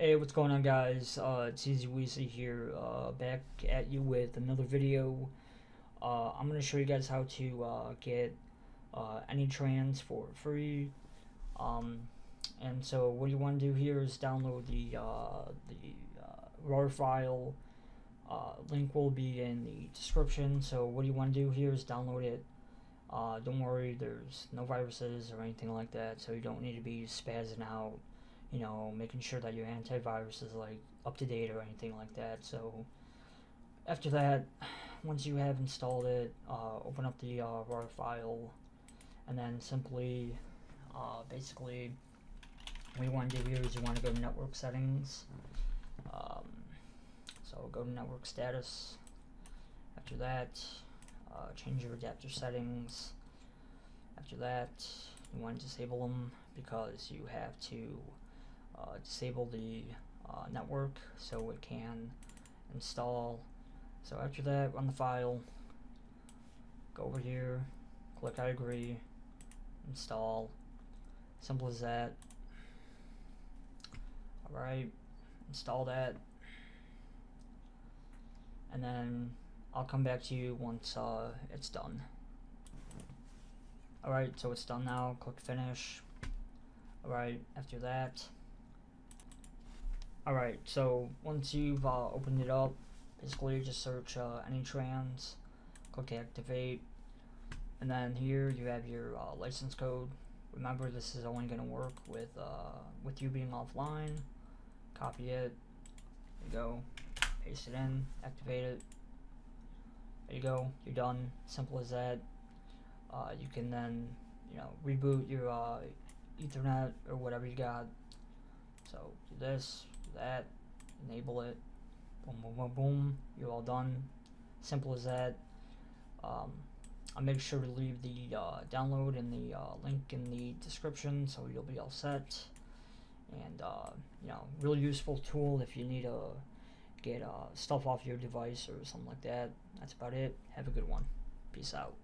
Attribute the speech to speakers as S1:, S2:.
S1: Hey, what's going on, guys? Uh, it's Eazie Weezie here, uh, back at you with another video. Uh, I'm going to show you guys how to uh, get uh, AnyTrans for free. Um, and so what you want to do here is download the, uh, the uh, RAR file. Uh, link will be in the description. So what you want to do here is download it. Uh, don't worry, there's no viruses or anything like that, so you don't need to be spazzing out you know, making sure that your antivirus is like up to date or anything like that. So after that, once you have installed it, uh, open up the uh, RAR file, and then simply, uh, basically, what you want to do here is you want to go to network settings. Um, so go to network status. After that, uh, change your adapter settings. After that, you want to disable them because you have to disable the uh, network so it can install. So after that, run the file, go over here, click I agree, install. Simple as that. Alright, install that. And then I'll come back to you once uh, it's done. Alright, so it's done now. Click finish. Alright, after that, Alright, so once you've uh, opened it up, basically just search uh, AnyTrans, click activate, and then here you have your uh, license code. Remember this is only going to work with uh, with you being offline. Copy it, there you go, paste it in, activate it, there you go, you're done, simple as that. Uh, you can then, you know, reboot your uh, ethernet or whatever you got. So do this, that, enable it, boom, boom, boom, boom, you're all done. Simple as that. Um, I'll make sure to leave the uh, download and the uh, link in the description so you'll be all set. And, uh, you know, really useful tool if you need to get uh, stuff off your device or something like that. That's about it. Have a good one. Peace out.